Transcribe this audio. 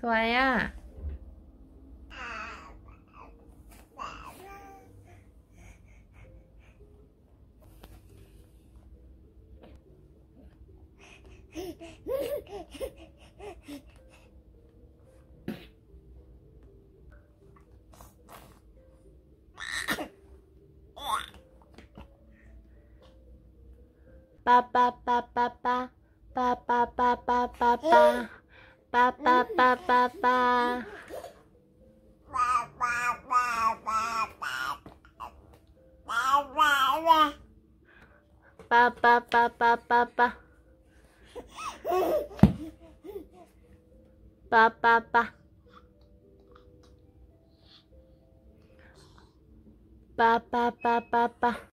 สวยอ่ะ pa pa pa pa 爸爸爸爸爸。爸爸爸爸爸爸爸爸。爸爸爸爸爸爸。爸爸爸。爸爸爸爸爸。